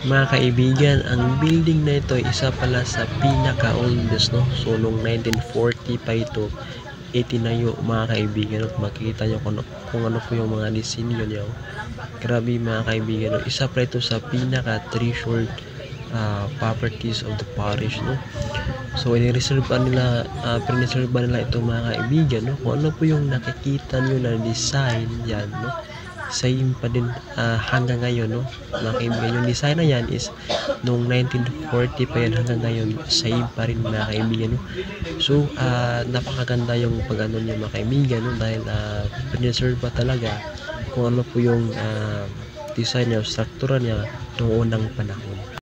Mga kaibigan, ang building na ito isa pala sa pinaka-oldest, no? So, noong 1940 pa ito, itinayo mga kaibigan. No? Makikita nyo kung, kung ano po yung mga disenyo niya. oh. Grabe mga kaibigan. No? Isa pa ito sa pinaka-treasured uh, properties of the parish. No? So, inireserve nila, uh, pinireserve nila ito mga kaibigan. No? Kung ano po yung nakikita nyo na design yan. No? Same pa din ah, hanggang ngayon no? Mga kaibigan yung design na yan is noong 1940 pa yan hanggang ngayon same pa rin mga kaibigan no? So ah, napakaganda yung pag ano niya mga kaibigan no? Dahil uh, preserve pa talaga kung ano po yung ah, design niya, struktura niya noong unang panahon